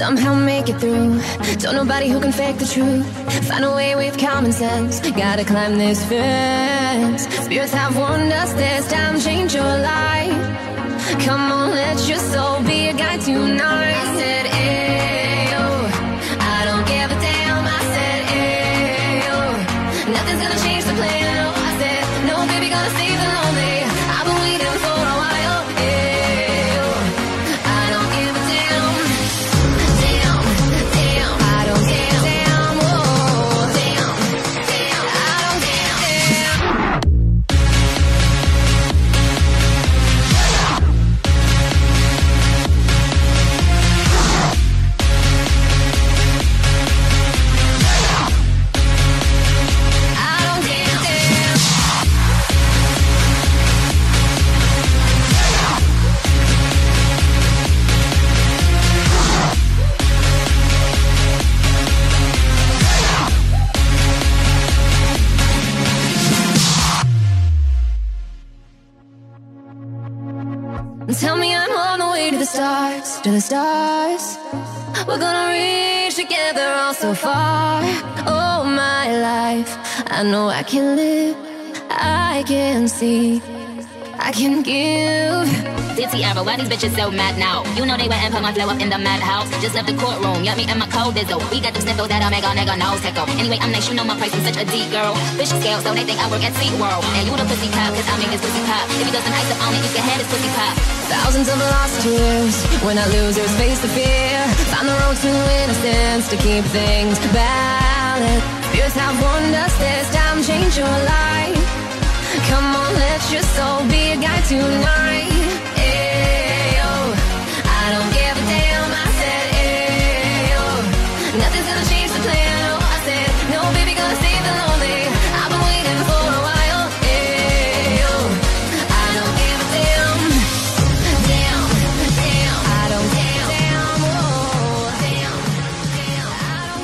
Somehow make it through. Don't nobody who can fake the truth. Find a way with common sense. Gotta climb this fence. Spirits have warned us this time, change your life. Come on, let your soul be a guide tonight. I said, to the stars. We're gonna reach together all so far. Oh, my life, I know I can live, I can see, I can give. Dipsy Arrow, why these bitches so mad now? You know they went and put my flow up in the madhouse. Just left the courtroom, got me in my cold dizzle. We got them sniffles that'll make a nigga nose tickle. Anyway, I'm nice, you know my price, I'm such a deep girl. Fish scale, so they think I work at SeaWorld. And you the pussy cop, cause I make this pussy pop. If he doesn't ice up on it, you can have this pussy pop. Thousands of lost years when our losers face the fear. Find the road to innocence to keep things balanced. Spirits have warned us this time, change your life. Come on, let your soul be a guide tonight.